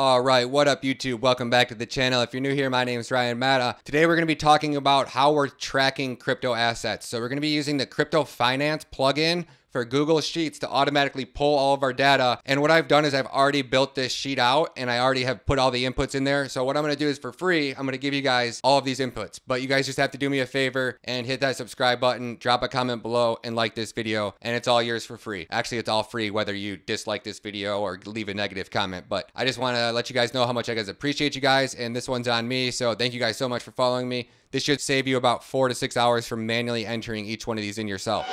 All right, what up YouTube? Welcome back to the channel. If you're new here, my name is Ryan Matta. Today we're going to be talking about how we're tracking crypto assets. So we're to be using the Crypto Finance plugin for Google Sheets to automatically pull all of our data. And what I've done is I've already built this sheet out and I already have put all the inputs in there. So what I'm going to do is for free, I'm going to give you guys all of these inputs. But you guys just have to do me a favor and hit that subscribe button, drop a comment below and like this video and it's all yours for free. Actually, it's all free whether you dislike this video or leave a negative comment. But I just want to let you guys know how much I guys appreciate you guys and this one's on me. So thank you guys so much for following me. This should save you about four to six hours from manually entering each one of these in yourself.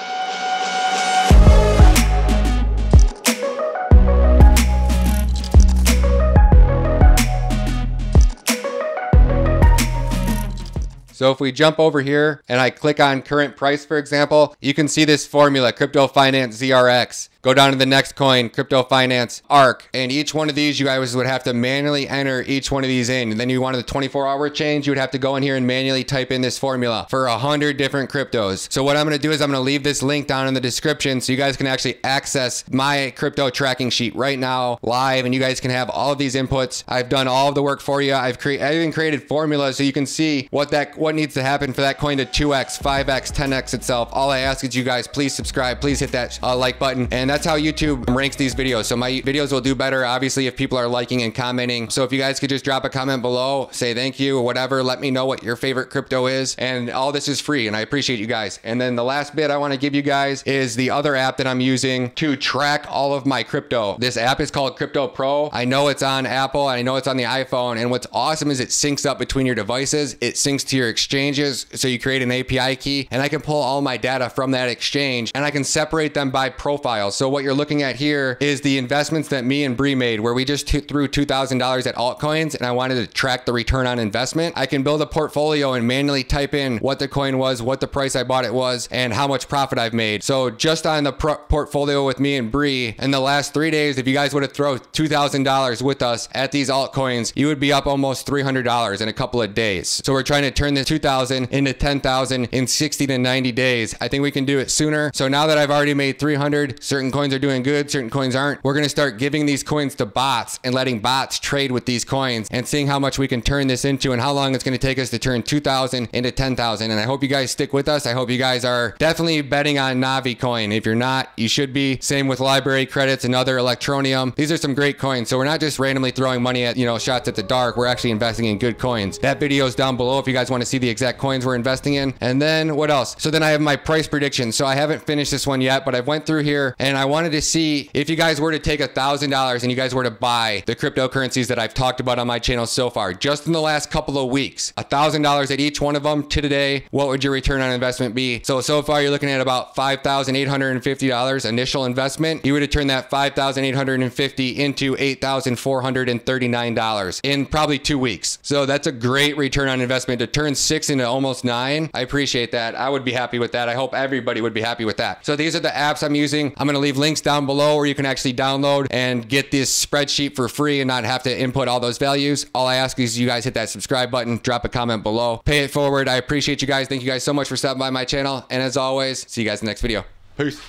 So if we jump over here and I click on current price, for example, you can see this formula, Crypto Finance ZRX. Go down to the next coin, Crypto Finance ARC. And each one of these, you guys would have to manually enter each one of these in. And then you wanted the 24 hour change, you would have to go in here and manually type in this formula for a hundred different cryptos. So what I'm gonna do is I'm gonna leave this link down in the description so you guys can actually access my crypto tracking sheet right now live and you guys can have all of these inputs. I've done all of the work for you. I've created, I even created formulas so you can see what that, what needs to happen for that coin to 2x, 5x, 10x itself. All I ask is you guys please subscribe, please hit that uh, like button. And that's how YouTube ranks these videos. So my videos will do better, obviously, if people are liking and commenting. So if you guys could just drop a comment below, say thank you whatever, let me know what your favorite crypto is. And all this is free and I appreciate you guys. And then the last bit I want to give you guys is the other app that I'm using to track all of my crypto. This app is called Crypto Pro. I know it's on Apple. I know it's on the iPhone. And what's awesome is it syncs up between your devices. It syncs to your exchanges. So you create an API key and I can pull all my data from that exchange and I can separate them by profile. So what you're looking looking at here is the investments that me and Bree made, where we just threw $2,000 at altcoins and I wanted to track the return on investment. I can build a portfolio and manually type in what the coin was, what the price I bought it was, and how much profit I've made. So just on the portfolio with me and Bree, in the last three days, if you guys would have thrown $2,000 with us at these altcoins, you would be up almost $300 in a couple of days. So we're trying to turn this 2,000 into 10,000 in 60 to 90 days. I think we can do it sooner. So now that I've already made 300, certain coins are doing good, certain coins aren't. We're going to start giving these coins to bots and letting bots trade with these coins and seeing how much we can turn this into and how long it's to take us to turn 2,000 into 10,000. And I hope you guys stick with us. I hope you guys are definitely betting on Navi coin. If you're not, you should be. Same with LBRY credits and other Electroneum. These are some great coins. So we're not just randomly throwing money at, you know, shots at the dark. We're actually investing in good coins. That video is down below if you guys want to see the exact coins we're investing in. And then what else? So then I have my price prediction. So I haven't finished this one yet, but I went through here and I wanted to see if you guys were to take a thousand dollars and you guys were to buy the cryptocurrencies that I've talked about on my channel so far, just in the last couple of weeks, a thousand dollars at each one of them to today, what would your return on investment be? So, so far you're looking at about $5,850 initial investment. You would have turned that 5,850 into $8,439 in probably two weeks. So that's a great return on investment to turn six into almost nine. I appreciate that. I would be happy with that. I hope everybody would be happy with that. So these are the apps I'm using. I'm to leave links down below where you can actually download and get this spreadsheet for free and not have to input all those values. All I ask is you guys hit that subscribe button, drop a comment below, pay it forward. I appreciate you guys. Thank you guys so much for stopping by my channel. And as always, see you guys in the next video. Peace.